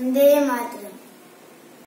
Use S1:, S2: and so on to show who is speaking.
S1: Vande Mataram.